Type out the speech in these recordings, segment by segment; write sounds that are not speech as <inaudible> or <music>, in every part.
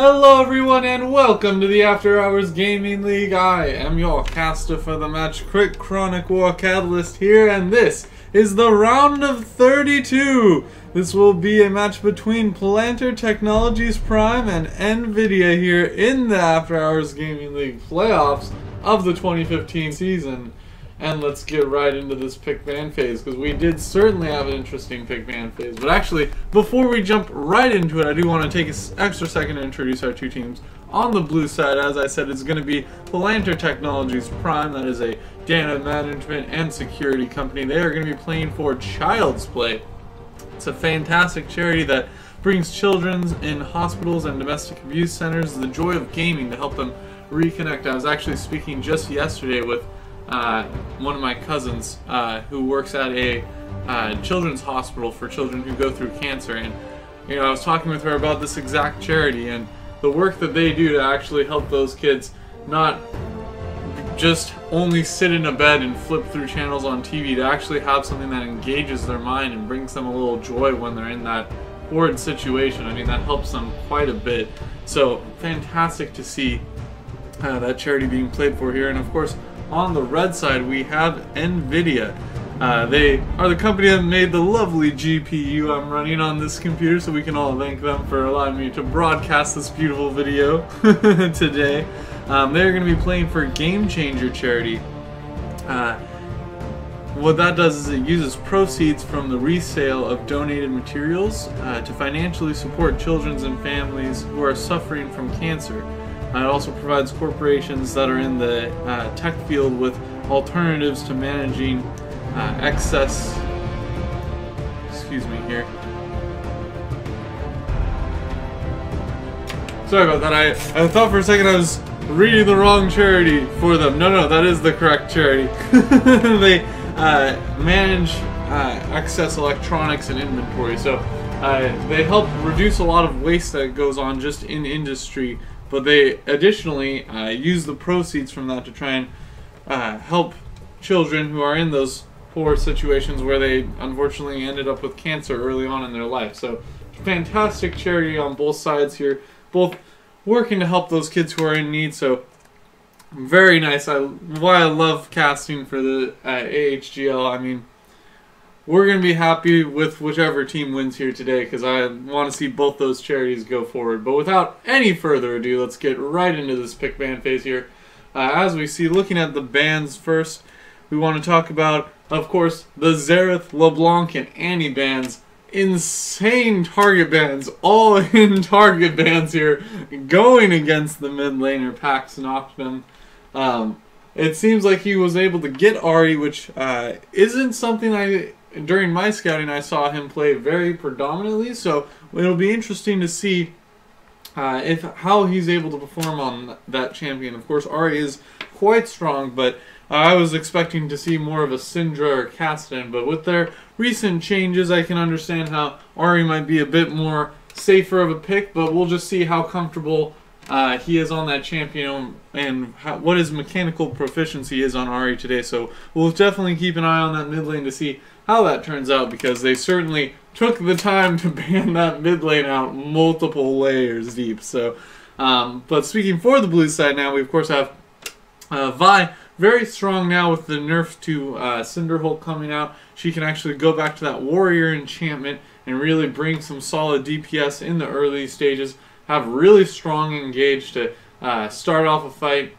Hello everyone and welcome to the After Hours Gaming League. I am your caster for the match, Crit Chronic War Catalyst here, and this is the round of 32. This will be a match between Palantir Technologies Prime and Nvidia here in the After Hours Gaming League playoffs of the 2015 season. And let's get right into this pick ban phase because we did certainly have an interesting pick ban phase. But actually, before we jump right into it, I do want to take an extra second to introduce our two teams. On the blue side, as I said, it's going to be Palantir Technologies Prime. That is a data management and security company. They are going to be playing for Child's Play. It's a fantastic charity that brings children in hospitals and domestic abuse centers the joy of gaming to help them reconnect. I was actually speaking just yesterday with uh, one of my cousins uh, who works at a uh, children's hospital for children who go through cancer. And, you know, I was talking with her about this exact charity and the work that they do to actually help those kids not just only sit in a bed and flip through channels on TV, to actually have something that engages their mind and brings them a little joy when they're in that horrid situation. I mean, that helps them quite a bit. So, fantastic to see uh, that charity being played for here. And of course, on the red side, we have NVIDIA. Uh, they are the company that made the lovely GPU I'm running on this computer, so we can all thank them for allowing me to broadcast this beautiful video <laughs> today. Um, they're going to be playing for Game Changer charity. Uh, what that does is it uses proceeds from the resale of donated materials uh, to financially support children and families who are suffering from cancer. Uh, it also provides corporations that are in the uh, tech field with alternatives to managing uh, excess. Excuse me here. Sorry about that. I, I thought for a second I was reading the wrong charity for them. No, no, that is the correct charity. <laughs> they uh, manage uh, excess electronics and inventory. So uh, they help reduce a lot of waste that goes on just in industry but they additionally uh, use the proceeds from that to try and uh, help children who are in those poor situations where they unfortunately ended up with cancer early on in their life. So, fantastic charity on both sides here, both working to help those kids who are in need. So, very nice. I why I love casting for the uh, AHGL. I mean, we're going to be happy with whichever team wins here today because I want to see both those charities go forward. But without any further ado, let's get right into this pick band phase here. Uh, as we see, looking at the bands first, we want to talk about, of course, the Xerath, LeBlanc, and Annie bands. Insane target bands, all <laughs> in target bands here, going against the mid laner Pax Noctem. Um, it seems like he was able to get Ahri, which uh, isn't something I during my scouting, I saw him play very predominantly. So it'll be interesting to see uh, if how he's able to perform on that champion. Of course, Ahri is quite strong, but I was expecting to see more of a Syndra or Kassadin. But with their recent changes, I can understand how Ahri might be a bit more safer of a pick. But we'll just see how comfortable uh, he is on that champion and how, what his mechanical proficiency is on Ahri today. So we'll definitely keep an eye on that mid lane to see how that turns out because they certainly took the time to <laughs> ban that mid lane out multiple layers deep. So, um, but speaking for the blue side now, we of course have uh, Vi very strong now with the nerf to uh, Cinderhulk coming out. She can actually go back to that warrior enchantment and really bring some solid DPS in the early stages. Have really strong engage to uh, start off a fight.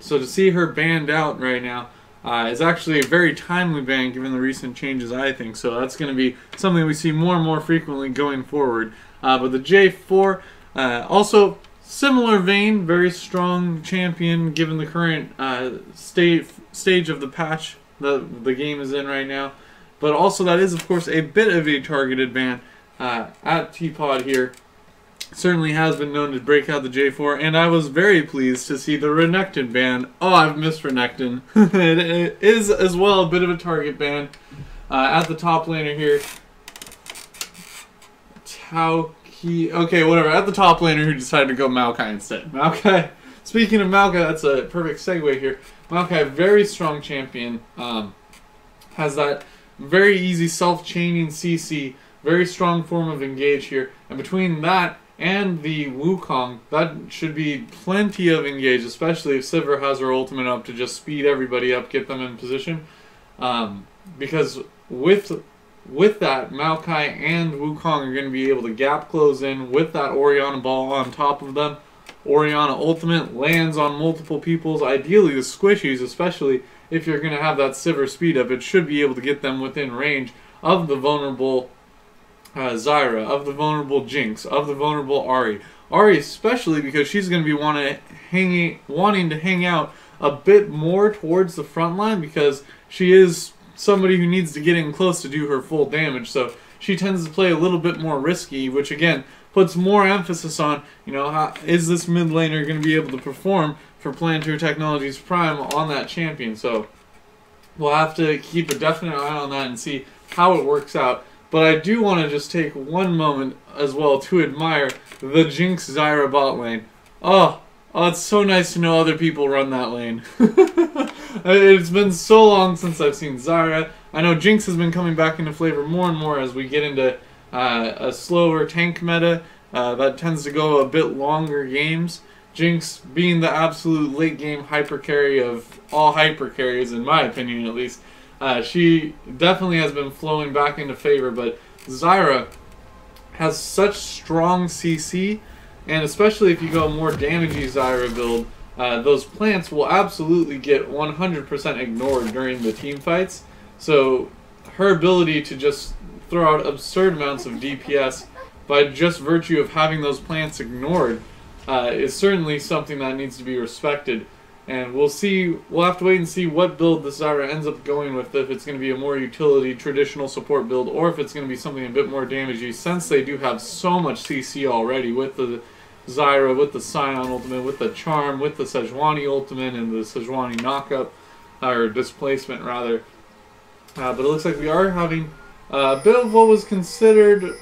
So to see her banned out right now uh, is actually a very timely ban given the recent changes, I think. So that's going to be something we see more and more frequently going forward. Uh, but the J4, uh, also similar vein, very strong champion given the current uh, state, stage of the patch that the game is in right now. But also that is, of course, a bit of a targeted ban uh, at Teapot here certainly has been known to break out the J4, and I was very pleased to see the Renekton ban. Oh, I've missed Renekton. <laughs> it is as well a bit of a target ban. Uh, at the top laner here, Tauki. Okay, whatever. At the top laner who decided to go Maokai instead. Maokai. <laughs> Speaking of Maokai, that's a perfect segue here. Maokai, very strong champion. Um, has that very easy self-chaining CC. Very strong form of engage here. And between that and the Wukong, that should be plenty of engage, especially if Sivir has her ultimate up to just speed everybody up, get them in position. Um, because with with that, Maokai and Wukong are going to be able to gap close in with that Orianna ball on top of them. Orianna ultimate lands on multiple people's, ideally the squishies, especially if you're going to have that Sivir speed up. It should be able to get them within range of the vulnerable uh, Zyra, of the vulnerable Jinx, of the vulnerable Ahri. Ahri especially because she's going to be wanting, hanging, wanting to hang out a bit more towards the front line because she is somebody who needs to get in close to do her full damage. So she tends to play a little bit more risky, which again puts more emphasis on, you know, how is this mid laner going to be able to perform for Palantir Technologies Prime on that champion. So we'll have to keep a definite eye on that and see how it works out. But I do want to just take one moment as well to admire the Jinx Zyra bot lane. Oh, oh, it's so nice to know other people run that lane. <laughs> it's been so long since I've seen Zyra. I know Jinx has been coming back into flavor more and more as we get into uh, a slower tank meta uh, that tends to go a bit longer games. Jinx being the absolute late game hyper carry of all hyper carries, in my opinion at least. Uh, she definitely has been flowing back into favor, but Zyra has such strong CC, and especially if you go more damagey Zyra build, uh, those plants will absolutely get 100% ignored during the team fights. So her ability to just throw out absurd amounts of DPS by just virtue of having those plants ignored uh, is certainly something that needs to be respected. And we'll see, we'll have to wait and see what build the Zyra ends up going with, if it's going to be a more utility, traditional support build, or if it's going to be something a bit more damagey, since they do have so much CC already with the Zyra, with the Sion ultimate, with the Charm, with the Sejuani ultimate, and the Sejuani knockup, or displacement rather. Uh, but it looks like we are having a bit of what was considered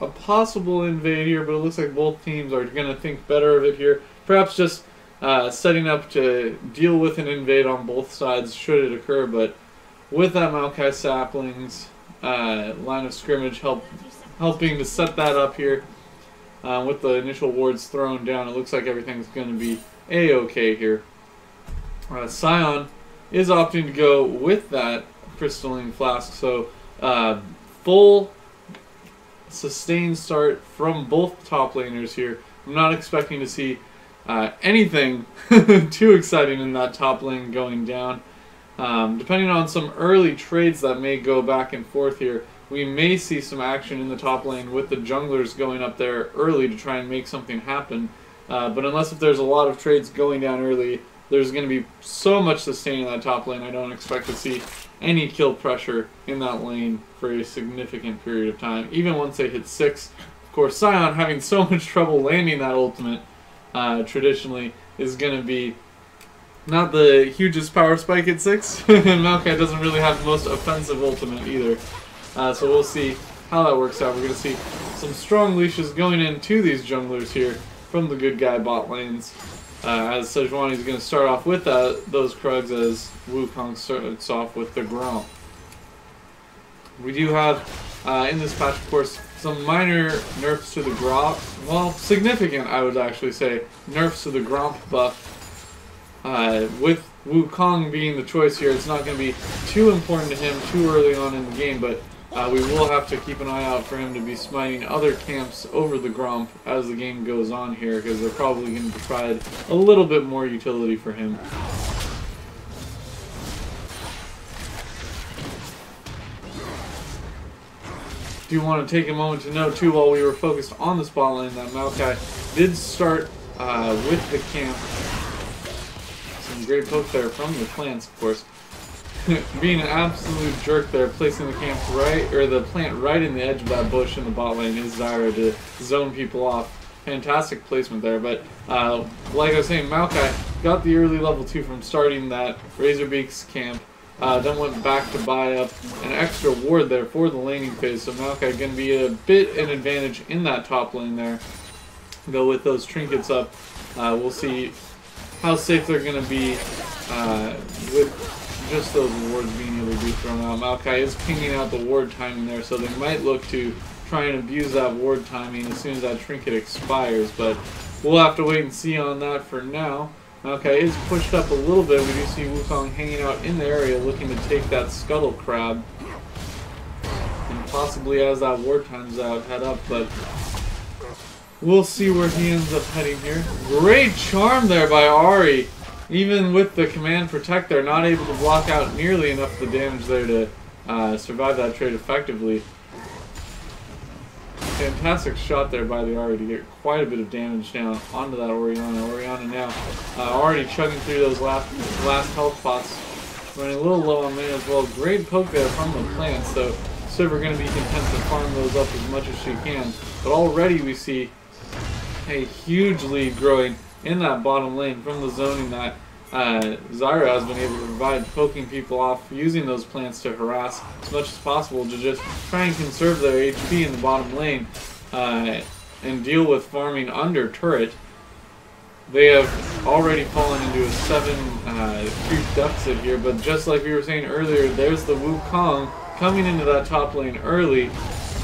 a possible invade here, but it looks like both teams are going to think better of it here. Perhaps just uh, setting up to deal with an invade on both sides should it occur, but with that Maokai Saplings uh, line of scrimmage help, helping to set that up here, uh, with the initial wards thrown down, it looks like everything's going to be a-okay here. Uh, Sion is opting to go with that crystalline flask, so uh, full sustained start from both top laners here. I'm not expecting to see uh, anything <laughs> too exciting in that top lane going down. Um, depending on some early trades that may go back and forth here, we may see some action in the top lane with the junglers going up there early to try and make something happen. Uh, but unless if there's a lot of trades going down early, there's going to be so much sustain in that top lane, I don't expect to see any kill pressure in that lane for a significant period of time. Even once they hit 6, of course, Sion having so much trouble landing that ultimate uh, traditionally is going to be not the hugest power spike at 6, <laughs> and doesn't really have the most offensive ultimate either. Uh, so we'll see how that works out. We're going to see some strong leashes going into these junglers here from the good guy bot lanes. Uh, as Sejuani is going to start off with uh, those Krugs as Wukong starts off with the Gromp. We do have, uh, in this patch, of course, some minor nerfs to the Gromp. Well, significant, I would actually say, nerfs to the Gromp buff. Uh, with Wukong being the choice here, it's not going to be too important to him too early on in the game, but uh, we will have to keep an eye out for him to be smiting other camps over the Gromp as the game goes on here, because they're probably going to provide a little bit more utility for him. Do want to take a moment to note too, while we were focused on the spot lane, that Maokai did start uh, with the camp. Some great poke there from the plants, of course. <laughs> being an absolute jerk there, placing the camp right, or the plant right in the edge of that bush in the bot lane is Zyra to zone people off. Fantastic placement there, but uh, like I was saying, Maokai got the early level 2 from starting that Razorbeak's camp, uh, then went back to buy up an extra ward there for the laning phase, so Maokai going to be a bit an advantage in that top lane there. Go with those trinkets up, uh, we'll see how safe they're going to be uh, with just those wards being able to be thrown out. Maokai is pinging out the ward timing there, so they might look to try and abuse that ward timing as soon as that trinket expires, but we'll have to wait and see on that for now. Okay, is pushed up a little bit. We do see Wukong hanging out in the area looking to take that Scuttle Crab. And possibly as that war times out, head up, but we'll see where he ends up heading here. Great charm there by Ahri. Even with the command protect, they're not able to block out nearly enough of the damage there to uh, survive that trade effectively. Fantastic shot there by the Ahri to get quite a bit of damage down onto that Orianna. Orianna now uh, already chugging through those last, last health pots. Running a little low on mana as well. Great poke there from the plants, so Sivir going to be content to farm those up as much as she can. But already we see a huge lead growing in that bottom lane from the zoning that uh, Zyra has been able to provide, poking people off, using those plants to harass as much as possible to just try and conserve their HP in the bottom lane uh, and deal with farming under turret. They have already fallen into a 7 uh, creep deficit here, but just like we were saying earlier, there's the Wukong coming into that top lane early,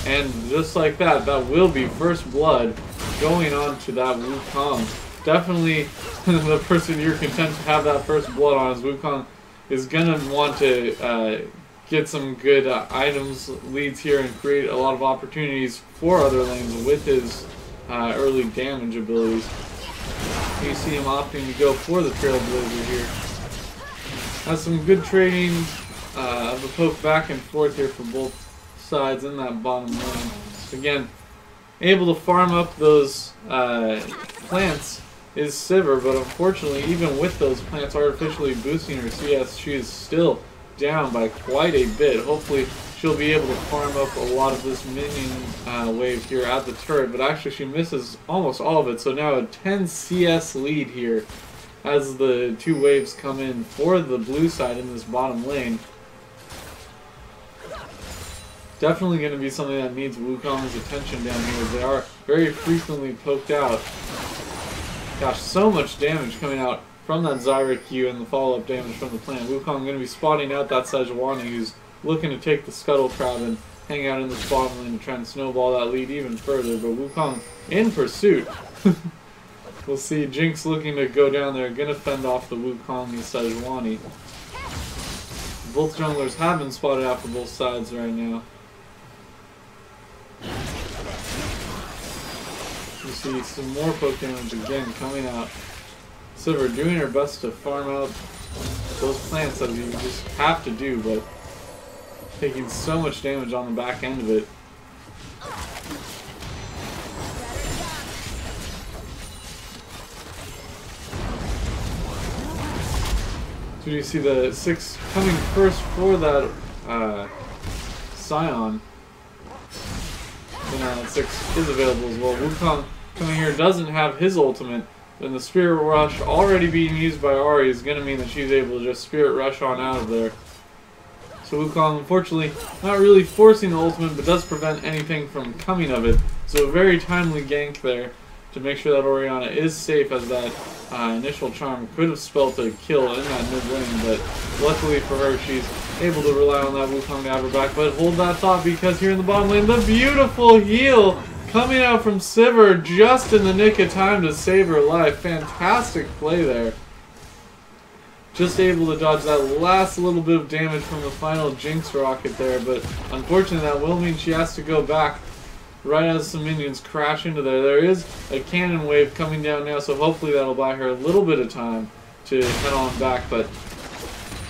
and just like that, that will be first blood going on to that Wukong definitely <laughs> the person you're content to have that first blood on is Wukong is gonna want to uh, get some good uh, items leads here and create a lot of opportunities for other lanes with his uh, early damage abilities. You see him opting to go for the Trailblazer here. Has some good trading uh, of a poke back and forth here for both sides in that bottom lane. Again, able to farm up those uh, plants is Sivir, but unfortunately, even with those plants artificially boosting her CS, she is still down by quite a bit. Hopefully, she'll be able to farm up a lot of this minion uh, wave here at the turret, but actually she misses almost all of it, so now a 10 CS lead here as the two waves come in for the blue side in this bottom lane. Definitely going to be something that needs Wukong's attention down here. They are very frequently poked out Gosh, so much damage coming out from that Zyra Q and the follow-up damage from the plant. Wukong going to be spotting out that Sejuani who's looking to take the Scuttle Crab and hang out in the bottom lane to try and snowball that lead even further. But Wukong in pursuit. <laughs> we'll see Jinx looking to go down there, going to fend off the Wukong and Sejuani. Both junglers have been spotted out for both sides right now. You see some more poke damage again coming out. Sivir doing her best to farm out those plants that we just have to do, but taking so much damage on the back end of it. So you see the six coming first for that uh, Sion. And uh, six is available as well. Wukong here doesn't have his ultimate, then the Spirit Rush already being used by Ahri is going to mean that she's able to just Spirit Rush on out of there. So Wukong, unfortunately, not really forcing the ultimate, but does prevent anything from coming of it. So a very timely gank there to make sure that Orianna is safe as that uh, initial charm could have spelled a kill in that mid lane, but luckily for her, she's able to rely on that Wukong to have her back. But hold that thought because here in the bottom lane, the beautiful heal Coming out from Sivir just in the nick of time to save her life. Fantastic play there. Just able to dodge that last little bit of damage from the final Jinx rocket there, but unfortunately that will mean she has to go back right as some minions crash into there. There is a cannon wave coming down now, so hopefully that'll buy her a little bit of time to head on back, but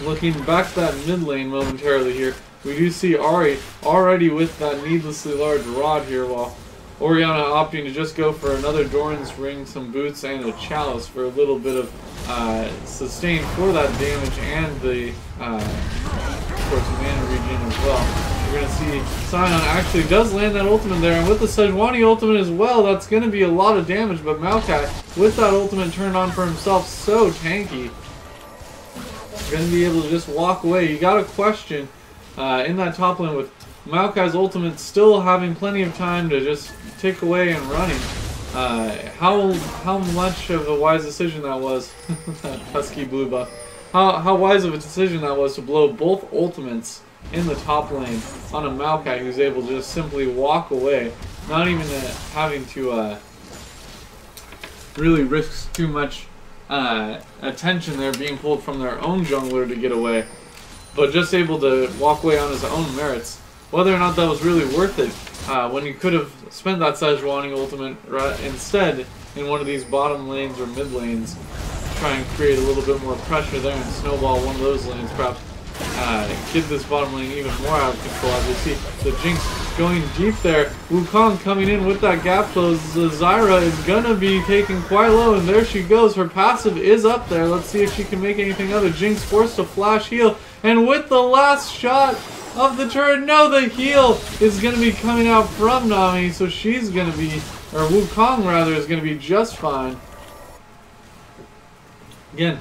looking back to that mid lane momentarily here, we do see Ahri already with that needlessly large rod here while Orianna opting to just go for another Doran's Ring, some boots, and a Chalice for a little bit of uh, sustain for that damage and the, uh, of course, mana regen as well. You're going to see Sion actually does land that ultimate there, and with the Sejuani ultimate as well, that's going to be a lot of damage, but Maokai, with that ultimate turned on for himself, so tanky. Going to be able to just walk away. You got a question uh, in that top lane with Maokai's ultimate still having plenty of time to just tick away and running. Uh, how how much of a wise decision that was, <laughs> Husky blue buff. How, how wise of a decision that was to blow both ultimates in the top lane on a Maokai who's able to just simply walk away, not even uh, having to uh, really risk too much uh, attention there being pulled from their own jungler to get away, but just able to walk away on his own merits. Whether or not that was really worth it, uh, when you could have spent that Sejuani ultimate right, instead in one of these bottom lanes or mid lanes, try and create a little bit more pressure there and snowball one of those lanes, perhaps uh, get this bottom lane even more out of control. As we see the Jinx going deep there. Wukong coming in with that gap close. Zyra is gonna be taken quite low, and there she goes. Her passive is up there. Let's see if she can make anything of it. Jinx forced to flash heal, and with the last shot of the turret, no, the heal is gonna be coming out from Nami, so she's gonna be, or Wukong rather, is gonna be just fine. Again,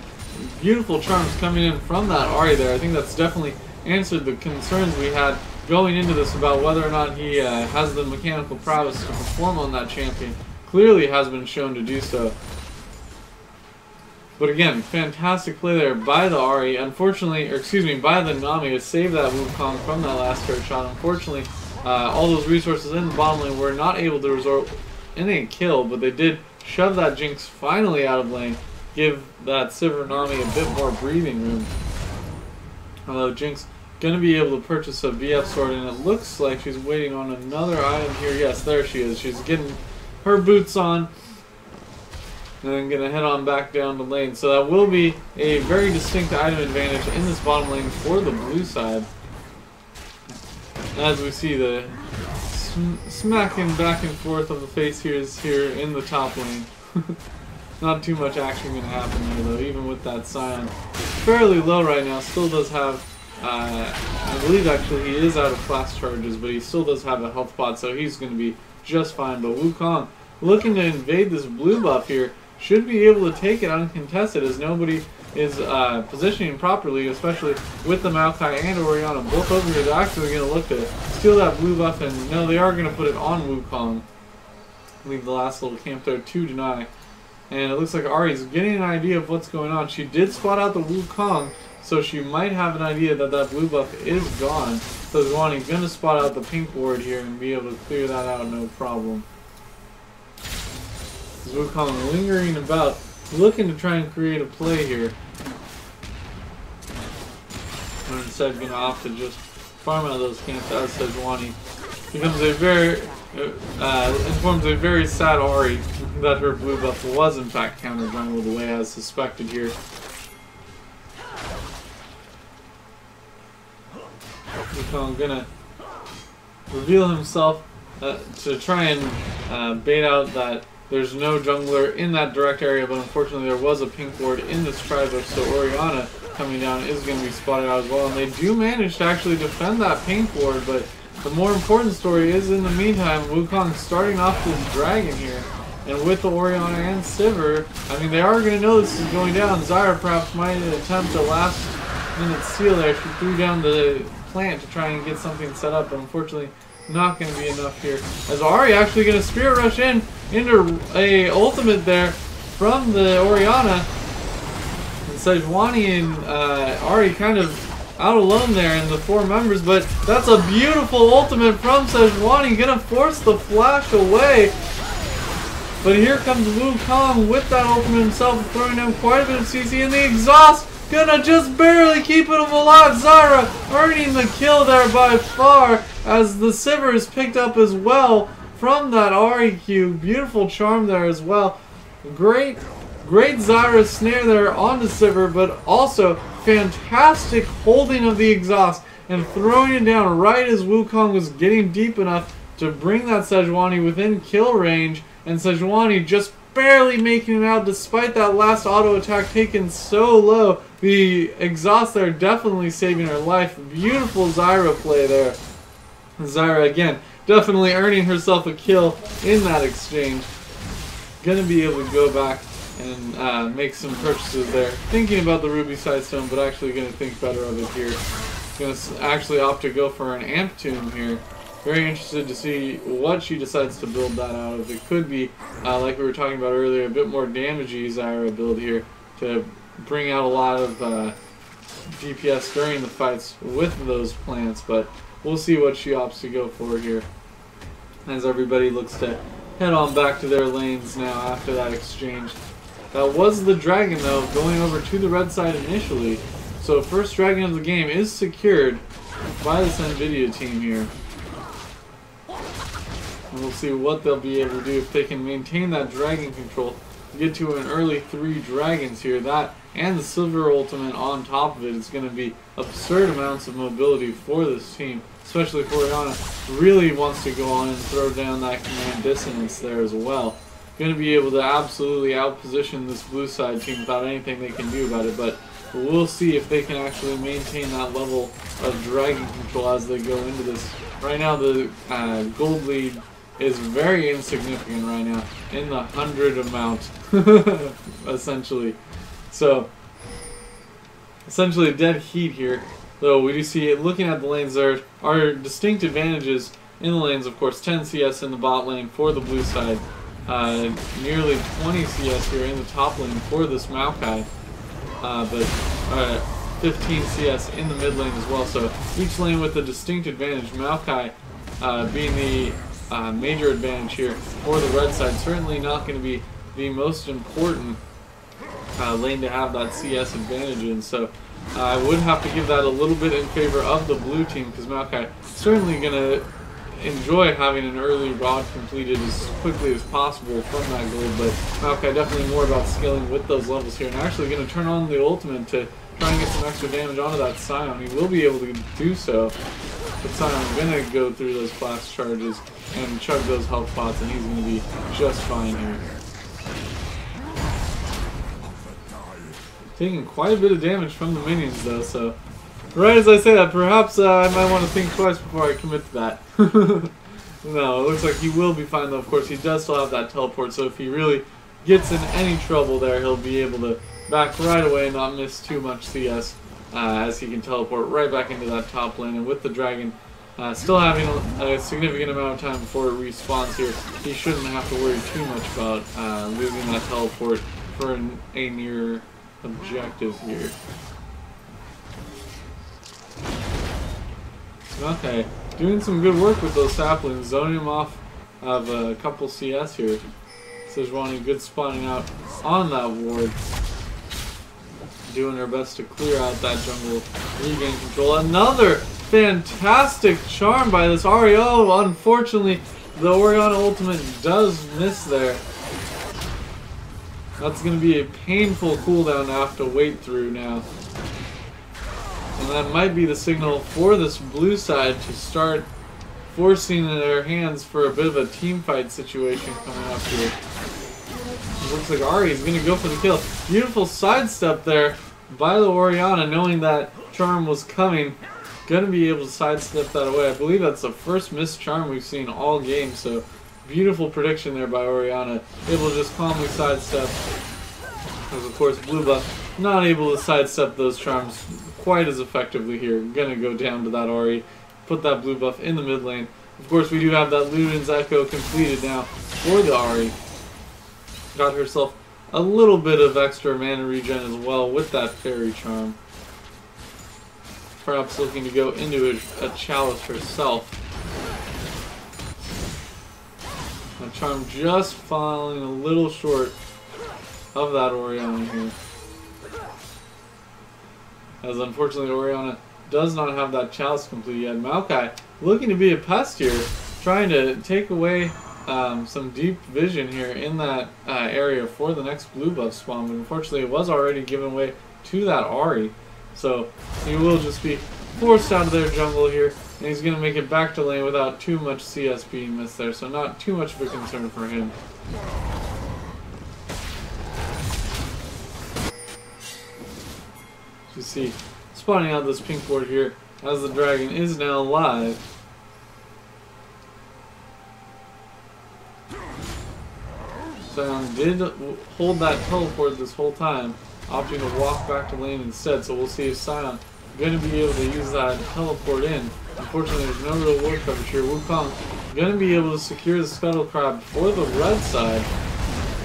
beautiful charms coming in from that Ahri there. I think that's definitely answered the concerns we had going into this about whether or not he uh, has the mechanical prowess to perform on that champion. Clearly has been shown to do so. But again, fantastic play there by the Ahri. Unfortunately, or excuse me, by the Nami to save that Wukong from that last turret shot. Unfortunately, uh, all those resources in the bottom lane were not able to result in a kill, but they did shove that Jinx finally out of lane, give that Sivir Nami a bit more breathing room. Although Jinx going to be able to purchase a B.F. Sword, and it looks like she's waiting on another item here. Yes, there she is. She's getting her boots on, and then going to head on back down the lane. So that will be a very distinct item advantage in this bottom lane for the blue side. As we see the sm smacking back and forth of the face here is here in the top lane. <laughs> Not too much action going to happen there though, even with that Sion. Fairly low right now, still does have uh, I believe actually he is out of flask charges, but he still does have a health pot, so he's going to be just fine. But Wukong, looking to invade this blue buff here, should be able to take it uncontested as nobody is uh, positioning properly, especially with the Maokai and Orianna both over here. They're actually going to look to steal that blue buff, and no, they are going to put it on Wukong. Leave the last little camp there to deny. And it looks like Ahri's getting an idea of what's going on. She did spot out the Wukong, so she might have an idea that that blue buff is gone. So Sejuani's going to spot out the pink ward here and be able to clear that out no problem. Wukong lingering about, looking to try and create a play here. And instead going to opt to just farm out those camps as Sejuani. Becomes a very, uh, informs a very sad Ahri that her blue buff was in fact counter jungle the way as suspected here. Wukong gonna reveal himself uh, to try and uh, bait out that there's no jungler in that direct area, but unfortunately there was a pink ward in this tribe, so Orianna coming down is going to be spotted out as well. And they do manage to actually defend that pink ward, but the more important story is in the meantime, Wukong starting off this dragon here. And with the Orianna and Sivir, I mean, they are going to know this is going down. Zyra perhaps might attempt a last minute steal there. She threw down the plant to try and get something set up, but unfortunately not going to be enough here. As Ahri actually going to Spirit Rush in into a ultimate there from the Orianna. And Sejuani and uh, Ahri kind of out alone there in the four members, but that's a beautiful ultimate from Sejuani, gonna force the flash away. But here comes Wukong with that ultimate himself, throwing down quite a bit of CC, and the exhaust Gonna just barely keep him alive. Zyra earning the kill there by far as the Sivir is picked up as well from that REQ. Beautiful charm there as well. Great, great Zyra snare there on the Sivir, but also fantastic holding of the exhaust and throwing it down right as Wukong was getting deep enough to bring that Sejuani within kill range. And Sejuani just barely making it out despite that last auto attack taken so low. The exhaust there definitely saving her life. Beautiful Zyra play there. Zyra again, definitely earning herself a kill in that exchange. Gonna be able to go back and uh, make some purchases there. Thinking about the Ruby Sightstone, but actually gonna think better of it here. Gonna actually opt to go for an Amp Tome here. Very interested to see what she decides to build that out of. It could be, uh, like we were talking about earlier, a bit more damagey Zyra build here to bring out a lot of uh, DPS during the fights with those plants, but we'll see what she opts to go for here. As everybody looks to head on back to their lanes now after that exchange. That was the dragon though, going over to the red side initially. So first dragon of the game is secured by this NVIDIA team here. And we'll see what they'll be able to do if they can maintain that dragon control. Get to an early three dragons here. That and the Sivir ultimate on top of it is going to be absurd amounts of mobility for this team. Especially if Orianna really wants to go on and throw down that command dissonance there as well. Going to be able to absolutely outposition this blue side team without anything they can do about it. But we'll see if they can actually maintain that level of dragon control as they go into this. Right now the uh, gold lead is very insignificant right now, in the hundred amount, <laughs> essentially. So, essentially dead heat here. Though we do see, looking at the lanes, there are distinct advantages in the lanes. Of course, 10 CS in the bot lane for the blue side. Uh, nearly 20 CS here in the top lane for this Maokai. Uh, but uh, 15 CS in the mid lane as well. So each lane with a distinct advantage. Maokai uh, being the uh, major advantage here for the red side. Certainly not going to be the most important uh, lane to have that CS advantage in. So uh, I would have to give that a little bit in favor of the blue team because Maokai certainly going to enjoy having an early rod completed as quickly as possible from that gold, but Maokai definitely more about scaling with those levels here and actually going to turn on the ultimate to try and get some extra damage onto that Sion. He will be able to do so, but Sion's going to go through those blast charges and chug those health pots, and he's to be just fine here. Taking quite a bit of damage from the minions, though, so... Right as I say that, perhaps uh, I might want to think twice before I commit to that. <laughs> no, it looks like he will be fine, though. Of course, he does still have that teleport, so if he really gets in any trouble there, he'll be able to back right away and not miss too much CS, uh, as he can teleport right back into that top lane. And with the dragon uh, still having a, a, significant amount of time before it respawns here. He shouldn't have to worry too much about uh, losing that teleport for an, a near objective here. Okay, doing some good work with those saplings, zoning them off of a couple CS here. Sejuani good spawning out on that ward. Doing her best to clear out that jungle, regain control. Another fantastic charm by this Ario. Unfortunately, the Orianna ultimate does miss there. That's going to be a painful cooldown to have to wait through now. And that might be the signal for this blue side to start forcing their hands for a bit of a team fight situation coming up here. Looks like Ahri is going to go for the kill. Beautiful sidestep there by the Orianna, knowing that charm was coming going to be able to sidestep that away. I believe that's the first missed charm we've seen all game, so beautiful prediction there by Orianna. Able to just calmly sidestep. Because of course blue buff not able to sidestep those charms quite as effectively here. Gonna go down to that Ori, put that blue buff in the mid lane. Of course we do have that Luden's Echo completed now for the Ahri. Got herself a little bit of extra mana regen as well with that Faerie Charm perhaps looking to go into a, a chalice herself. My charm just falling a little short of that Orianna here. As unfortunately Orianna does not have that chalice complete yet. Maokai looking to be a pest here, trying to take away um, some deep vision here in that uh, area for the next blue buff spawn, but unfortunately it was already given way to that Ahri. So he will just be forced out of their jungle here, and he's going to make it back to lane without too much CS being missed there, so not too much of a concern for him. you see, spawning out this pink ward here, as the dragon is now alive. Sion did hold that teleport this whole time, opting to walk back to lane instead, so we'll see if Sion going to be able to use that teleport in. Unfortunately, there's no real ward coverage here. Wukong going to be able to secure the Scuttle Crab for the red side.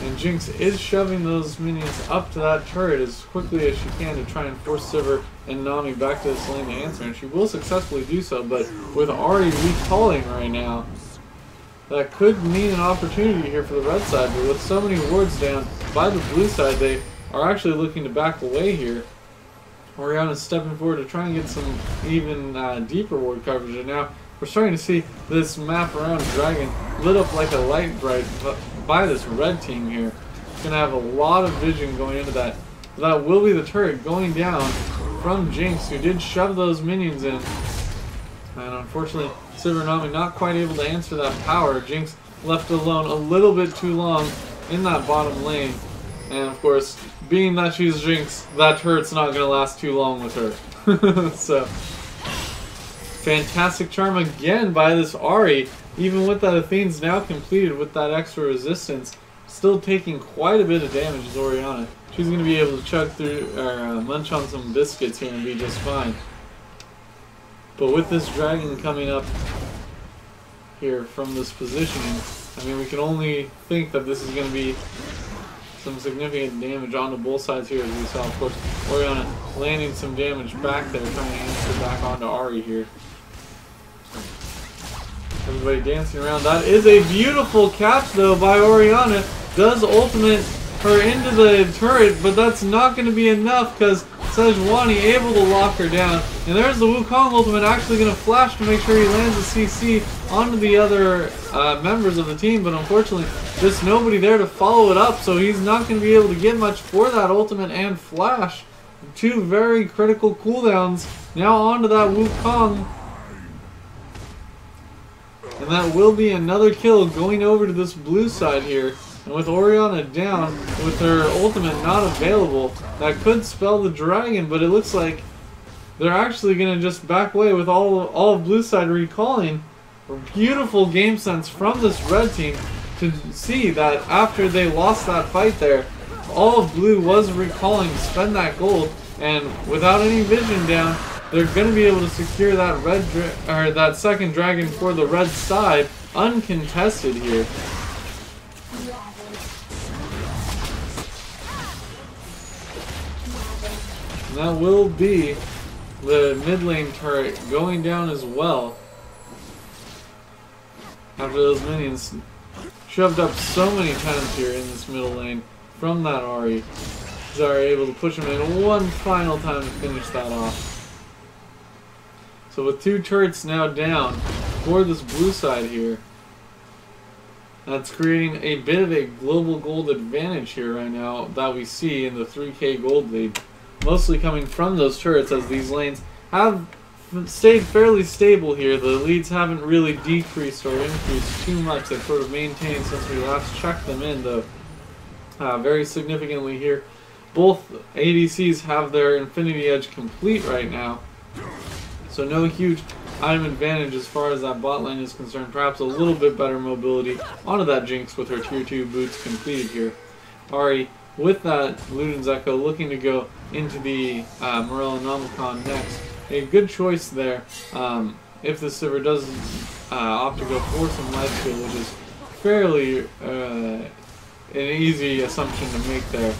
And Jinx is shoving those minions up to that turret as quickly as she can to try and force Sivir and Nami back to this lane to answer. And she will successfully do so, but with Ahri recalling right now, that could mean an opportunity here for the red side. But with so many wards down by the blue side, they are actually looking to back away here. Orianna's stepping forward to try and get some even uh, deeper ward coverage. And now we're starting to see this map around Dragon lit up like a light bright by this red team here. It's Gonna have a lot of vision going into that. That will be the turret going down from Jinx, who did shove those minions in. And unfortunately, Nami not quite able to answer that power. Jinx left alone a little bit too long in that bottom lane. And of course, being that she's Jinx, that hurt's not going to last too long with her. <laughs> so, fantastic charm again by this Ahri. Even with that Athene's now completed with that extra resistance, still taking quite a bit of damage as Orianna. She's going to be able to chug through, or uh, munch on some biscuits here and be just fine. But with this dragon coming up here from this positioning, I mean, we can only think that this is going to be some significant damage onto both sides here, as we saw, of course, Orianna landing some damage back there, trying to answer back onto Ahri here. Everybody dancing around. That is a beautiful catch, though, by Orianna. Does ultimate her into the turret, but that's not going to be enough because Sejuani able to lock her down. And there's the Wukong ultimate actually going to flash to make sure he lands a CC onto the other uh, members of the team, but unfortunately, just nobody there to follow it up, so he's not going to be able to get much for that ultimate and flash. Two very critical cooldowns. Now onto that Wukong. And that will be another kill going over to this blue side here. And with Orianna down, with her ultimate not available, that could spell the dragon, but it looks like they're actually going to just back away with all, all of blue side recalling. Beautiful game sense from this red team to see that after they lost that fight there, all of blue was recalling spend that gold, and without any vision down, they're going to be able to secure that red or that second dragon for the red side uncontested here. And that will be the mid lane turret going down as well. After those minions shoved up so many times here in this middle lane from that Ahri. Zyra able to push him in one final time to finish that off. So with two turrets now down for this blue side here, that's creating a bit of a global gold advantage here right now that we see in the 3k gold lead mostly coming from those turrets as these lanes have stayed fairly stable here. The leads haven't really decreased or increased too much. They've sort of maintained since we last checked them in, though, uh, very significantly here. Both ADCs have their Infinity Edge complete right now, so no huge item advantage as far as that bot lane is concerned. Perhaps a little bit better mobility onto that Jinx with her tier 2 boots completed here. Ahri with that, Luden's Echo looking to go into the uh, Morellonomicon next. A good choice there um, if the Sivir does uh, opt to go for some life steal, which is fairly uh, an easy assumption to make there.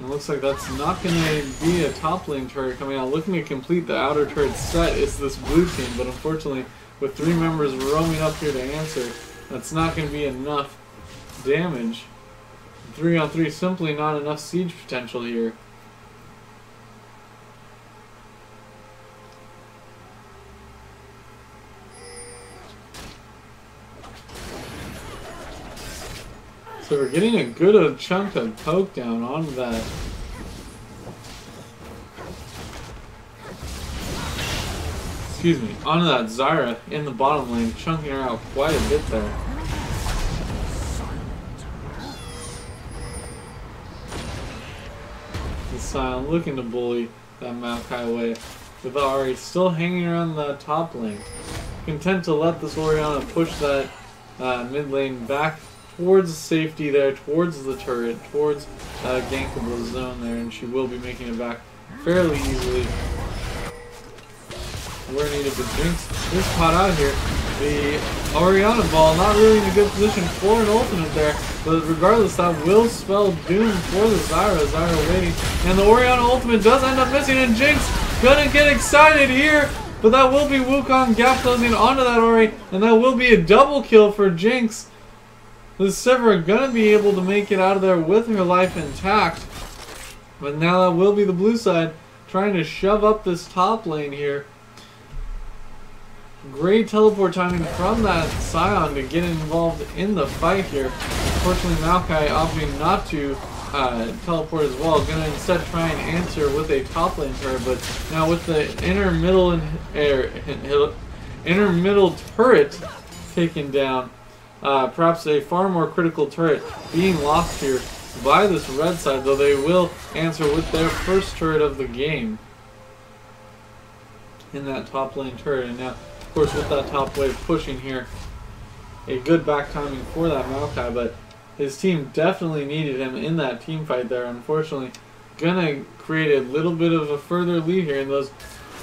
It looks like that's not going to be a top lane turret coming out. Looking to complete the outer turret set is this blue team, but unfortunately, with three members roaming up here to answer, that's not going to be enough damage. 3 on 3 simply not enough siege potential here. So we're getting a good chunk of poke down on that. Excuse me, onto that Zyra in the bottom lane, chunking her out quite a bit there. Looking to bully that Maokai away, with Ahri still hanging around the top lane. Content to let this Orianna push that uh, mid lane back towards safety there, towards the turret, towards uh, gankable zone there, and she will be making it back fairly easily. We're needed, but Jinx is caught out here. The Orianna ball not really in a good position for an ultimate there, but regardless, that will spell doom for the Zyra. Zyra waiting, and the Orianna ultimate does end up missing, and Jinx gonna get excited here, but that will be Wukong gap closing onto that Ori, and that will be a double kill for Jinx. The Sivir gonna be able to make it out of there with her life intact, but now that will be the blue side trying to shove up this top lane here. Great teleport timing from that Sion to get involved in the fight here. Unfortunately, Maokai opting not to uh, teleport as well. Gonna instead try and answer with a top lane turret, but now with the inner middle and er, inner middle turret taken down, uh, perhaps a far more critical turret being lost here by this red side, though they will answer with their first turret of the game in that top lane turret. And now course, with that top wave pushing here, a good back timing for that Maokai, but his team definitely needed him in that team fight there. Unfortunately, gonna create a little bit of a further lead here, and those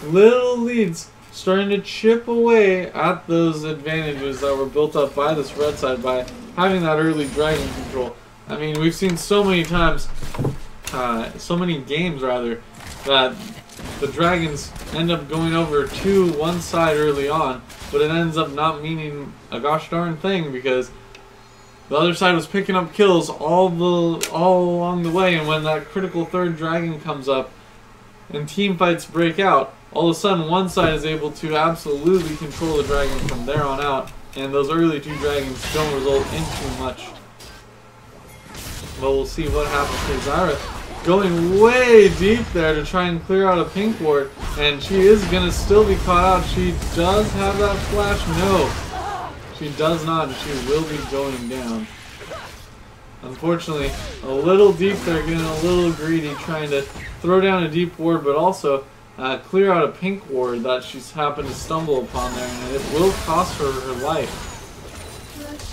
little leads starting to chip away at those advantages that were built up by this red side by having that early dragon control. I mean, we've seen so many times, uh, so many games rather, that the dragons end up going over to one side early on, but it ends up not meaning a gosh darn thing because the other side was picking up kills all the all along the way, and when that critical third dragon comes up and team fights break out, all of a sudden one side is able to absolutely control the dragon from there on out, and those early two dragons don't result in too much. But we'll see what happens to Zyra going way deep there to try and clear out a pink ward. And she is going to still be caught out. She does have that flash. No, she does not. And she will be going down. Unfortunately, a little deep there, getting a little greedy, trying to throw down a deep ward, but also uh, clear out a pink ward that she's happened to stumble upon there, and it will cost her her life.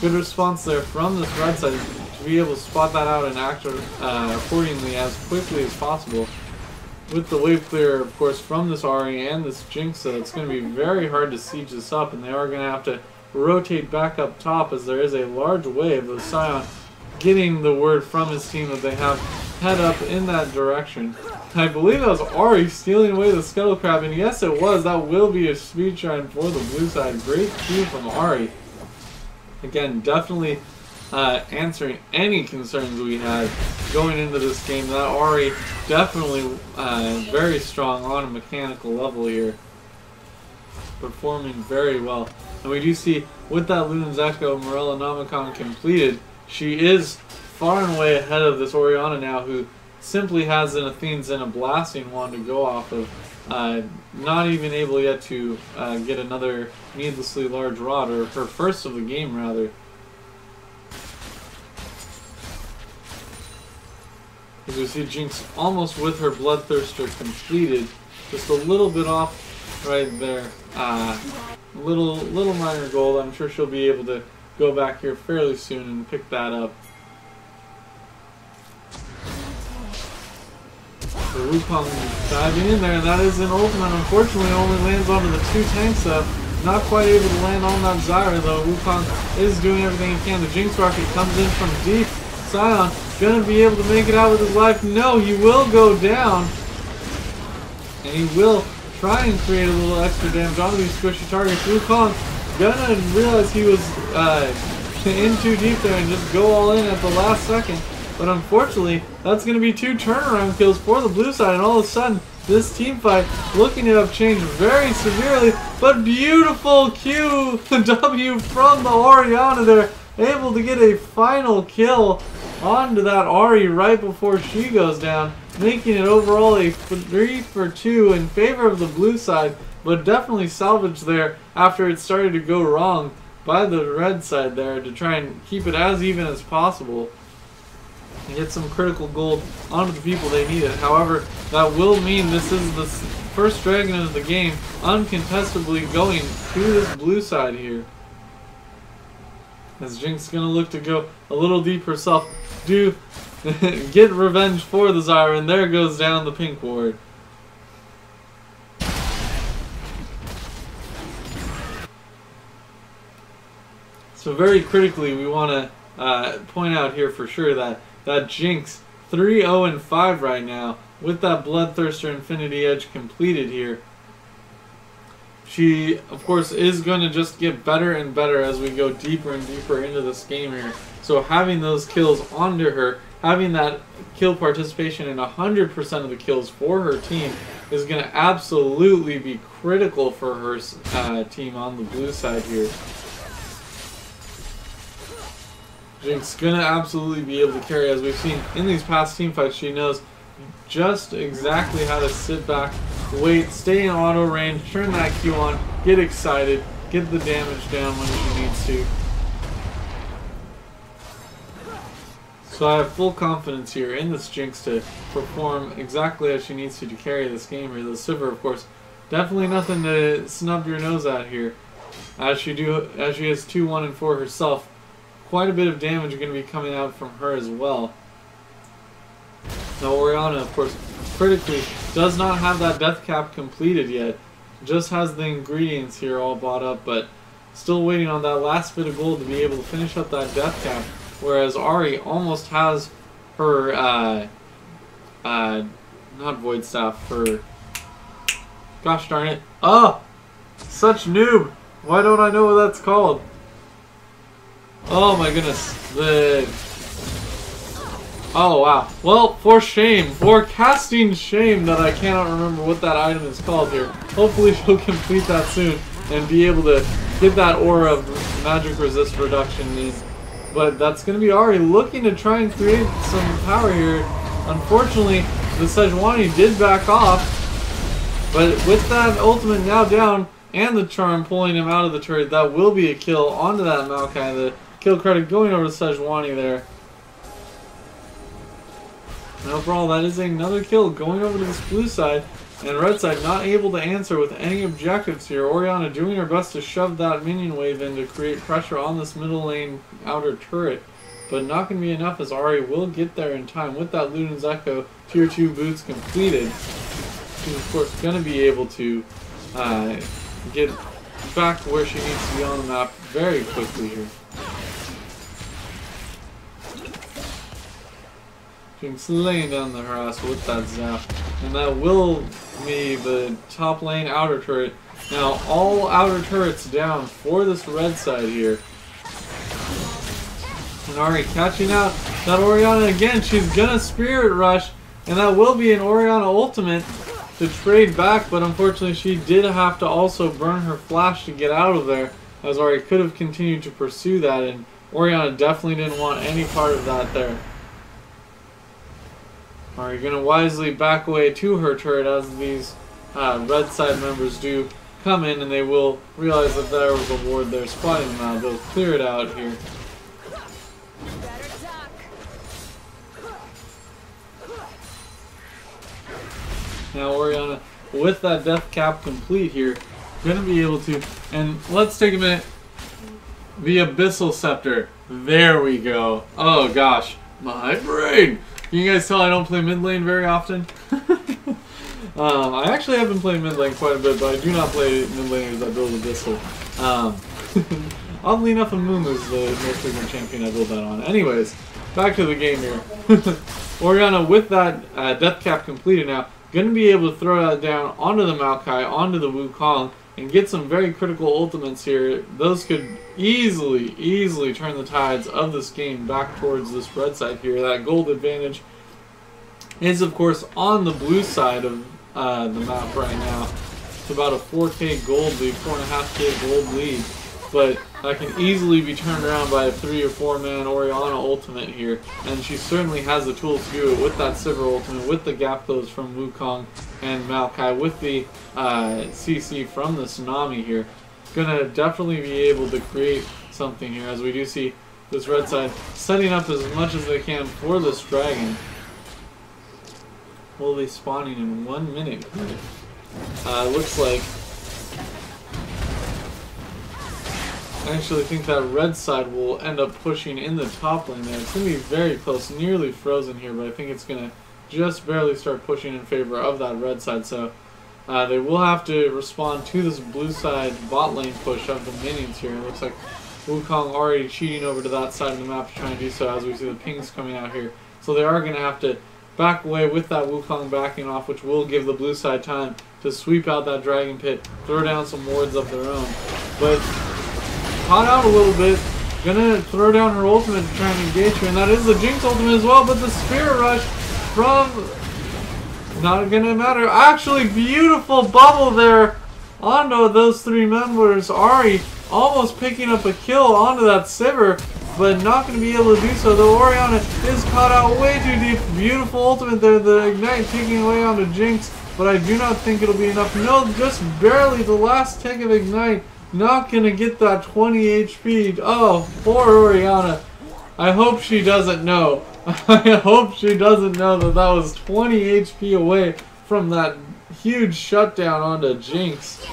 Good response there from this red side to be able to spot that out and act uh, accordingly as quickly as possible. With the wave clear, of course, from this Ahri and this Jinx, uh, it's going to be very hard to siege this up, and they are going to have to rotate back up top as there is a large wave of Sion getting the word from his team that they have head up in that direction. I believe that was Ahri stealing away the Scuttle Crab, and yes it was, that will be a speed shrine for the blue side. Great cue from Ahri. Again, definitely uh, answering any concerns we had going into this game. That Ahri definitely uh, very strong on a mechanical level here. Performing very well. And we do see with that Luden's Echo Morellonomicon completed, she is far and away ahead of this Orianna now who simply has an Athene's and a Blasting Wand to go off of. Uh, not even able yet to uh, get another needlessly large rod, or her first of the game rather. As we see Jinx almost with her Bloodthirster completed. Just a little bit off right there. Uh, little, little minor gold. I'm sure she'll be able to go back here fairly soon and pick that up. Wukong diving in there, that is an ultimate. Unfortunately, only lands onto the two tanks up. Not quite able to land on that Zyra, though. Wukong is doing everything he can. The Jinx Rocket comes in from deep. Sion gonna be able to make it out with his life. No, he will go down. And he will try and create a little extra damage onto these squishy targets. Wukong gonna realize he was uh, <laughs> in too deep there and just go all in at the last second. But unfortunately, that's going to be two turnaround kills for the blue side. And all of a sudden, this team fight looking to have changed very severely. But beautiful Q W from the Orianna there. Able to get a final kill onto that Ahri right before she goes down, making it overall a 3 for 2 in favor of the blue side, but definitely salvaged there after it started to go wrong by the red side there to try and keep it as even as possible and get some critical gold onto the people they need it. However, that will mean this is the first dragon of the game uncontestably going to this blue side here. As Jinx is going to look to go a little deep herself, do <laughs> get revenge for the Zyra, and there goes down the pink ward. So very critically, we want to uh, point out here for sure that that Jinx 3-0 and 5 right now with that Bloodthirster Infinity Edge completed here. She, of course, is going to just get better and better as we go deeper and deeper into this game here. So having those kills onto her, having that kill participation in 100% of the kills for her team is going to absolutely be critical for her uh, team on the blue side here. Jinx gonna absolutely be able to carry, as we've seen in these past team fights. She knows just exactly how to sit back, wait, stay in auto range, turn that Q on, get excited, get the damage down when she needs to. So I have full confidence here in this Jinx to perform exactly as she needs to to carry this game here. The Sivir, of course, definitely nothing to snub your nose at here. As she do, as she has two, one, and four herself, quite a bit of damage going to be coming out from her as well. Now Orianna, of course, critically, does not have that death cap completed yet. Just has the ingredients here all bought up, but still waiting on that last bit of gold to be able to finish up that death cap. Whereas Ahri almost has her, uh, uh, not Void Staff, her, gosh darn it. Oh! Such noob! Why don't I know what that's called? Oh my goodness. The... Oh wow. Well, for shame, for casting shame that I cannot remember what that item is called here. Hopefully <laughs> she'll complete that soon and be able to get that aura of magic resist reduction in. But that's going to be Ahri looking to try and create some power here. Unfortunately, the Sejuani did back off. But with that ultimate now down and the charm pulling him out of the turret, that will be a kill onto that Maokai. The Kill credit going over to Sejuani there. And overall, that is another kill going over to this blue side. And red side not able to answer with any objectives here. Orianna doing her best to shove that minion wave in to create pressure on this middle lane outer turret. But not going to be enough as Ahri will get there in time with that Luden's Echo tier 2 boots completed. She's of course going to be able to uh, get back to where she needs to be on the map very quickly here. Jinx laying down the harass with that zap. And that will be the top lane outer turret. Now, all outer turrets down for this red side here. And Ahri catching out that Orianna again. She's gonna Spirit Rush. And that will be an Orianna ultimate to trade back. But unfortunately, she did have to also burn her flash to get out of there. As Ahri could have continued to pursue that. And Orianna definitely didn't want any part of that there. Are you going to wisely back away to her turret as these uh, red side members do come in and they will realize that there was a ward there spotting them out. They'll clear it out here. Now Orianna, with that death cap complete here, gonna be able to, and let's take a minute. The Abyssal Scepter. There we go. Oh gosh, my brain. You guys tell I don't play mid lane very often? <laughs> um, I actually have been playing mid lane quite a bit, but I do not play mid laners that build Abyssal. Um, <laughs> oddly enough, Amumu is the most frequent champion I build that on. Anyways, back to the game here. <laughs> Orianna, with that uh, death cap completed now, going to be able to throw that down onto the Maokai, onto the Wukong, and get some very critical ultimates here. Those could easily, easily turn the tides of this game back towards this red side here. That gold advantage is, of course, on the blue side of uh, the map right now. It's about a 4k gold lead, 4.5k gold lead but that can easily be turned around by a three or four man Orianna ultimate here, and she certainly has the tools to do it with that Sivir ultimate, with the gap close from Wukong and Maokai, with the uh, CC from the Tsunami here. Gonna definitely be able to create something here, as we do see this red side setting up as much as they can for this dragon. Will be spawning in one minute. Uh, looks like I actually think that red side will end up pushing in the top lane there. It's going to be very close, nearly frozen here, but I think it's going to just barely start pushing in favor of that red side. So uh, they will have to respond to this blue side bot lane push of the minions here. It looks like Wukong already cheating over to that side of the map to try and do so as we see the pings coming out here. So they are going to have to back away with that Wukong backing off, which will give the blue side time to sweep out that Dragon Pit, throw down some wards of their own. But caught out a little bit, gonna throw down her ultimate to try and engage her, and that is the Jinx ultimate as well, but the Spirit Rush from... Not gonna matter. Actually, beautiful bubble there onto those three members. Ahri almost picking up a kill onto that Sivir, but not going to be able to do so. Though Orianna is caught out way too deep. Beautiful ultimate there. The Ignite taking away onto Jinx, but I do not think it'll be enough. No, just barely the last tick of Ignite. Not to get that 20 HP. Oh, poor Orianna. I hope she doesn't know. <laughs> I hope she doesn't know that that was 20 HP away from that huge shutdown onto Jinx.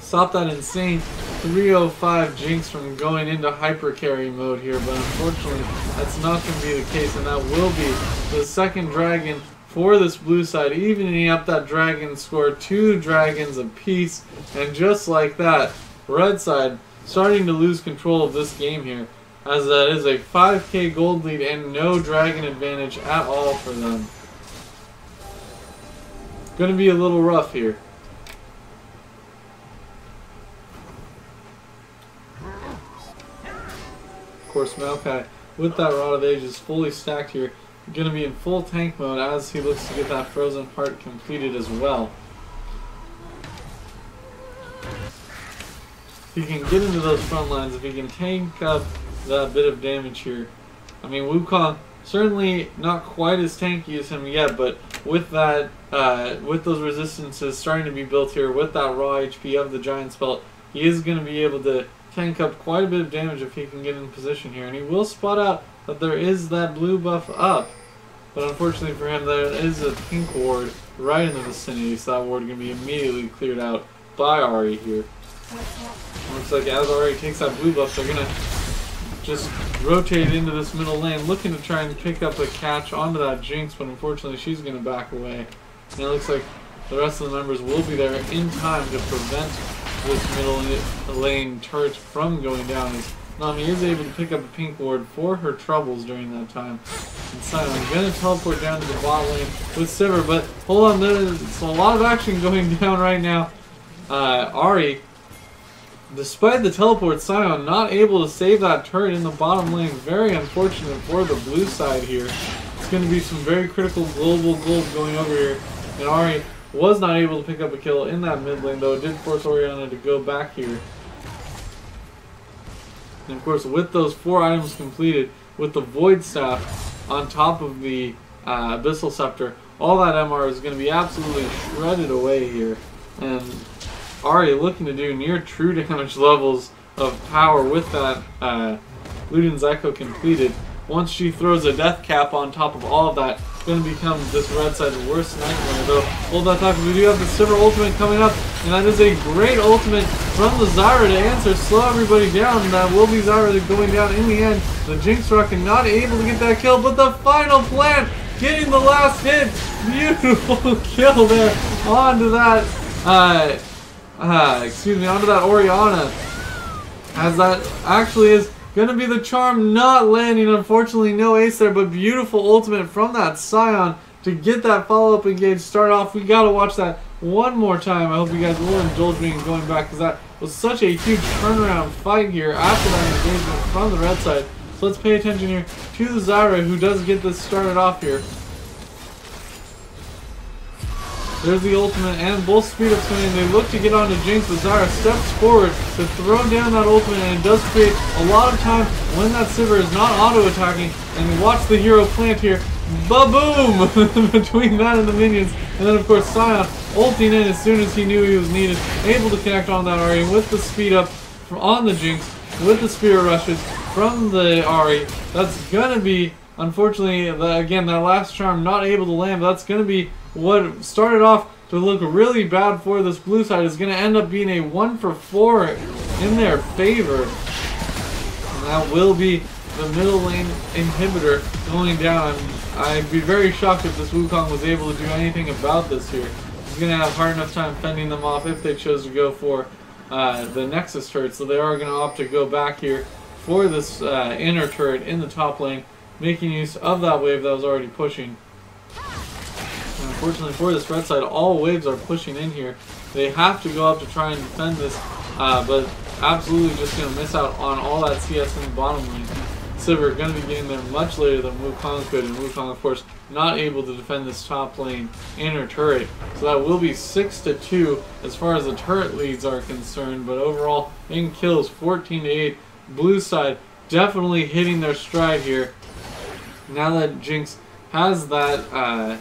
Stop that insane 305 Jinx from going into hyper carry mode here, but unfortunately that's not going to be the case, and that will be the second dragon for this blue side, evening up that dragon score, two dragons apiece, and just like that, red side starting to lose control of this game here, as that is a 5k gold lead and no dragon advantage at all for them. Gonna be a little rough here. Of course, Maokai, with that Rod of Ages fully stacked here, going to be in full tank mode as he looks to get that Frozen Heart completed as well. If he can get into those front lines, if he can tank up that bit of damage here. I mean, Wukong, certainly not quite as tanky as him yet, but with that, uh, with those resistances starting to be built here, with that raw HP of the Giant's Belt, he is going to be able to tank up quite a bit of damage if he can get in position here. And he will spot out that there is that blue buff up. But unfortunately for him, there is a pink ward right in the vicinity, so that ward can be immediately cleared out by Ahri here. Looks like as Ahri takes that blue buff, they're to just rotate into this middle lane, looking to try and pick up a catch onto that Jinx, but unfortunately she's to back away. And it looks like the rest of the members will be there in time to prevent this middle lane turret from going down as Nami is able to pick up a pink ward for her troubles during that time. And Sion's gonna teleport down to the bot lane with Sivir, but hold on, there's a lot of action <laughs> going down right now. Uh, Ahri, despite the teleport, Sion not able to save that turret in the bottom lane. Very unfortunate for the blue side here. It's gonna be some very critical global gold going over here. And Ahri was not able to pick up a kill in that mid lane, though it did force Orianna to go back here. And of course, with those four items completed, with the Void Staff on top of the uh, Abyssal Scepter, all that MR is going to be absolutely shredded away here. And Ahri looking to do near true <laughs> damage levels of power with that uh, Luden's Echo completed. Once she throws a death cap on top of all of that, going to become this red side's worst nightmare. Though, hold that talk, we do have the Sivir ultimate coming up, and that is a great ultimate from the Zyra to answer, slow everybody down. And that will be Zyra going down in the end. The Jinx Rocket not able to get that kill, but the final plant getting the last hit. Beautiful <laughs> kill there onto that, uh, uh, excuse me, onto that Orianna. As that actually is Gonna be the charm not landing. Unfortunately, no ace there, but beautiful ultimate from that Sion to get that follow-up engage start off. We gotta watch that one more time. I hope you guys will indulge me in going back because that was such a huge turnaround fight here after that engagement from the red side. So let's pay attention here to the Zyra who does get this started off here. There's the ultimate and both speed ups coming in. They look to get onto Jinx, but Zyra steps forward to throw down that ultimate and it does create a lot of time when that Sivir is not auto-attacking. And watch the hero plant here. Ba-boom! <laughs> Between that and the minions. And then of course Sion ulting in as soon as he knew he was needed. Able to connect on that Ahri with the speed up from on the Jinx. With the Spirit Rushes from the Ahri. That's gonna be, unfortunately, the, again, that last charm not able to land. But that's gonna be what started off to look really bad for this blue side is going to end up being a 1 for 4 in their favor. And that will be the middle lane inhibitor going down. I'd be very shocked if this Wukong was able to do anything about this here. He's going to have hard enough time fending them off if they chose to go for uh, the Nexus turret, so they are going to opt to go back here for this uh, inner turret in the top lane, making use of that wave that was already pushing. And unfortunately for this red side, all waves are pushing in here. They have to go up to try and defend this, uh, but absolutely just going to miss out on all that CS in the bottom lane. Sivir going to be getting there much later than Wukong could, and Wukong, of course, not able to defend this top lane inner turret. So that will be 6 to 2 as far as the turret leads are concerned, but overall, in kills, 14 to 8. Blue side definitely hitting their stride here. Now that Jinx has that, uh,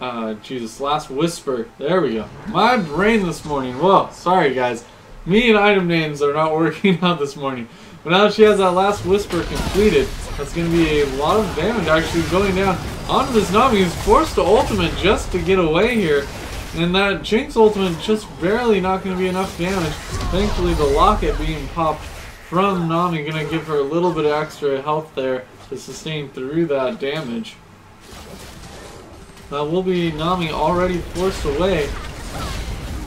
uh, Jesus, last whisper. There we go. My brain this morning. Whoa, sorry guys. Me and item names are not <laughs> working out this morning. But now she has that last whisper completed, that's going to be a lot of damage actually going down onto this Nami who's forced to ultimate just to get away here. And that Jinx ultimate just barely not going to be enough damage. Thankfully the locket being popped from Nami going to give her a little bit of extra health there to sustain through that damage. That will be Nami already forced away.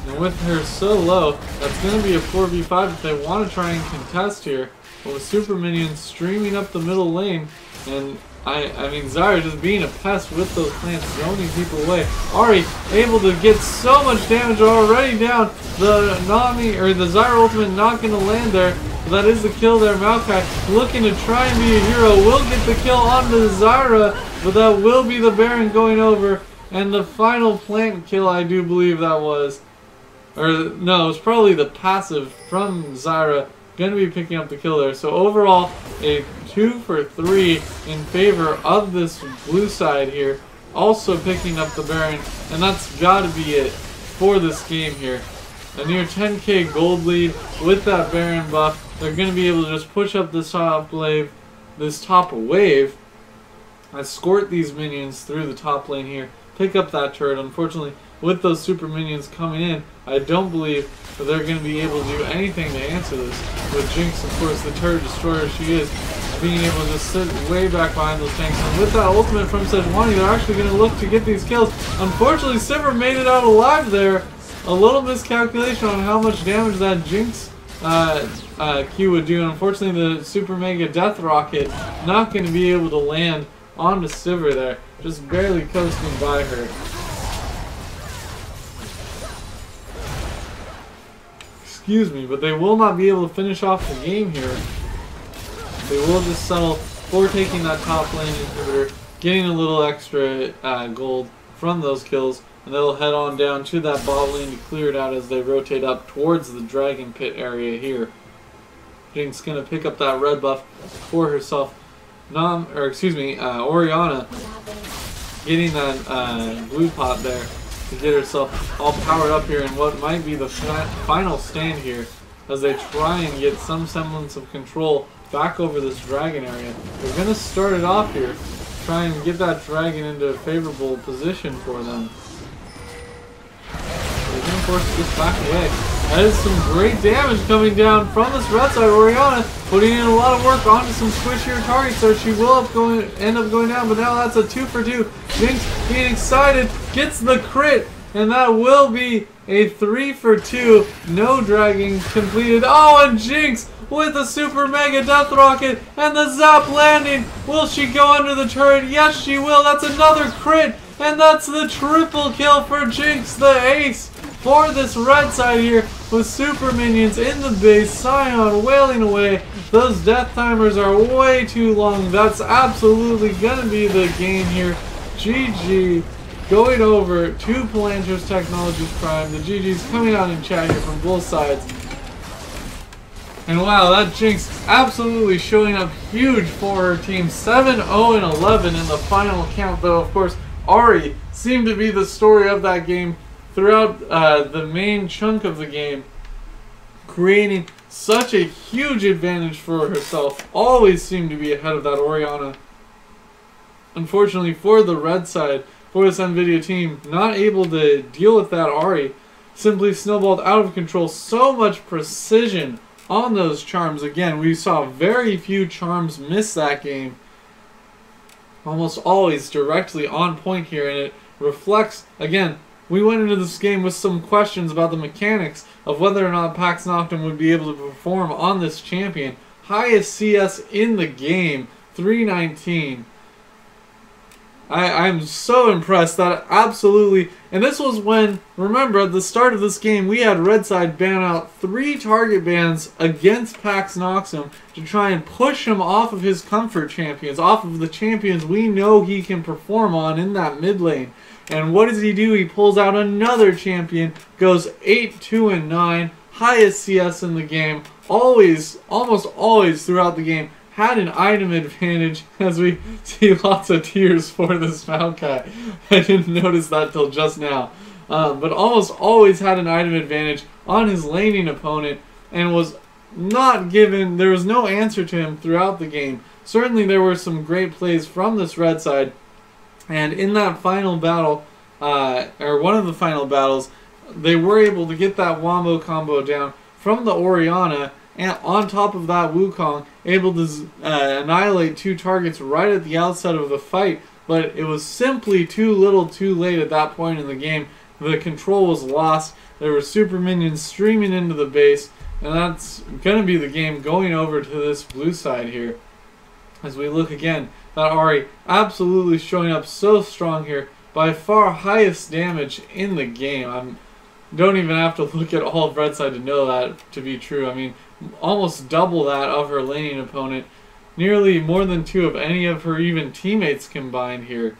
And with her so low, that's going to be a 4v5 if they want to try and contest here. But with super minions streaming up the middle lane, and I, I mean, Zyra just being a pest with those plants, zoning people away. Ahri able to get so much damage already down. The Nami, or the Zyra ultimate not going to land there. That is the kill there. Maokai looking to try and be a hero. Will get the kill onto Zyra, but that will be the Baron going over. And the final plant kill, I do believe that was. Or, no, it was probably the passive from Zyra going to be picking up the kill there. So overall, a 2 for 3 in favor of this blue side here. Also picking up the Baron, and that's got to be it for this game here. A near 10k gold lead with that Baron buff. They're going to be able to just push up this top wave, this top wave, escort these minions through the top lane here, pick up that turret. Unfortunately, with those super minions coming in, I don't believe that they're going to be able to do anything to answer this. With Jinx, of course, the turret destroyer she is, being able to just sit way back behind those tanks. And with that ultimate from Sejuani, they're actually going to look to get these kills. Unfortunately, Sivir made it out alive there. A little miscalculation on how much damage that Jinx uh, uh, Q would do. And unfortunately, the Super Mega Death Rocket not going to be able to land onto Sivir there. Just barely coasting by her. Excuse me, but they will not be able to finish off the game here. They will just settle for taking that top lane inhibitor, getting a little extra uh, gold from those kills, and they'll head on down to that bot lane to clear it out as they rotate up towards the Dragon Pit area here. Jinx gonna pick up that red buff for herself. Nam, or excuse me, uh, Orianna getting that uh, blue pot there to get herself all powered up here in what might be the final stand here as they try and get some semblance of control back over this dragon area. They're going to start it off here, try and get that dragon into a favorable position for them. Can force this back away. That is some great damage coming down from this red side. Orianna putting in a lot of work onto some squishier targets, so she will up going, end up going down, but now that's a two for two. Jinx being excited, gets the crit, and that will be a three for two. No dragging completed. Oh, and Jinx with the super mega death rocket and the zap landing. Will she go under the turret? Yes, she will. That's another crit. And that's the triple kill for Jinx, the ace, for this red side here with super minions in the base. Sion wailing away. Those death timers are way too long. That's absolutely going to be the game here. GG going over to Palantir's Technologies Prime. The GG's coming out in chat here from both sides. And wow, that Jinx absolutely showing up huge for her team. 7-0-11 in the final count, though, of course, Ahri seemed to be the story of that game throughout uh, the main chunk of the game, creating such a huge advantage for herself. Always seemed to be ahead of that Orianna. Unfortunately for the red side, for this NVIDIA team, not able to deal with that Ahri, simply snowballed out of control. So much precision on those charms. Again, we saw very few charms miss that game. Almost always directly on point here, and it reflects, again, we went into this game with some questions about the mechanics of whether or not Pax Noctum would be able to perform on this champion. Highest CS in the game, 319. I, I'm so impressed that absolutely, and this was when, remember, at the start of this game, we had Redside ban out three target bans against Pax Noxum to try and push him off of his comfort champions, off of the champions we know he can perform on in that mid lane. And what does he do? He pulls out another champion, goes 8, 2, and 9, highest CS in the game, always, almost always throughout the game, had an item advantage as we <laughs> see lots of tears for this Maokai. <laughs> I didn't notice that till just now. Um, but almost always had an item advantage on his laning opponent and was not given, there was no answer to him throughout the game. Certainly there were some great plays from this red side. And in that final battle, uh, or one of the final battles, they were able to get that Wombo combo down from the Orianna and on top of that, Wukong able to uh, annihilate two targets right at the outset of the fight, but it was simply too little too late at that point in the game. The control was lost. There were super minions streaming into the base, and that's going to be the game going over to this blue side here. As we look again, that Ahri absolutely showing up so strong here. By far highest damage in the game. I don't even have to <laughs> look at all of Red Side to know that to be true. I mean, almost double that of her laning opponent. Nearly more than two of any of her even teammates combined here.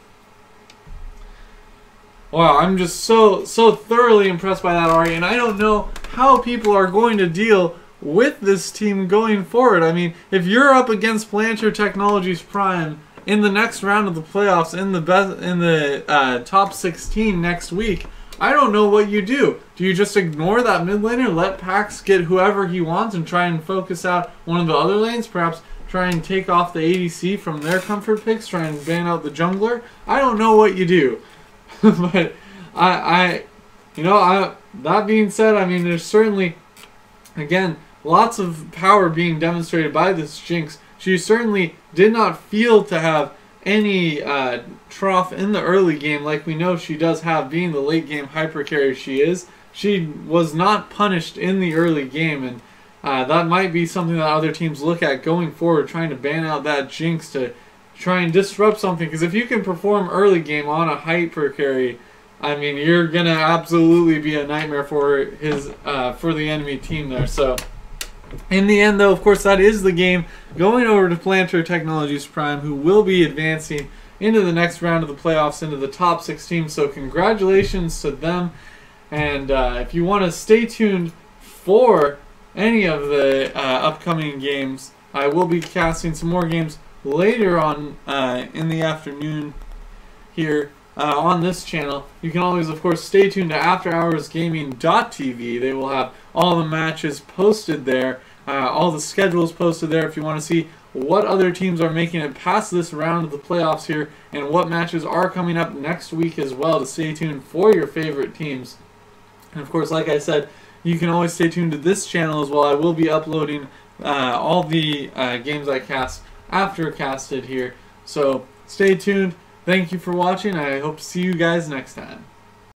Wow, I'm just so so thoroughly impressed by that Ahri, and I don't know how people are going to deal with this team going forward. I mean, if you're up against Palantir Technologies Prime in the next round of the playoffs in the best in the uh, top 16 next week, I don't know what you do. Do you just ignore that mid laner, let Pax get whoever he wants, and try and focus out one of the other lanes? Perhaps try and take off the ADC from their comfort picks, try and ban out the jungler? I don't know what you do. <laughs> but I, I, you know, I, that being said, I mean, there's certainly, again, lots of power being demonstrated by this Jinx. She certainly did not feel to have any uh, trough in the early game, like we know she does have, being the late game hyper carry she is, she was not punished in the early game, and uh, that might be something that other teams look at going forward, trying to ban out that Jinx to try and disrupt something. Because if you can perform early game on a hyper carry, I mean, you're gonna absolutely be a nightmare for his uh, for the enemy team there. So. In the end, though, of course, that is the game going over to Palantir Technologies Prime, who will be advancing into the next round of the playoffs, into the top six teams. So, congratulations to them. And uh, if you want to stay tuned for any of the uh, upcoming games, I will be casting some more games later on uh, in the afternoon here uh, on this channel. You can always, of course, stay tuned to AfterHoursGaming.tv. They will have all the matches posted there, uh, all the schedules posted there if you want to see what other teams are making it past this round of the playoffs here and what matches are coming up next week as well to stay tuned for your favorite teams. And of course, like I said, you can always stay tuned to this channel as well. I will be uploading uh, all the uh, games I cast after casted here. So stay tuned. Thank you for watching. I hope to see you guys next time.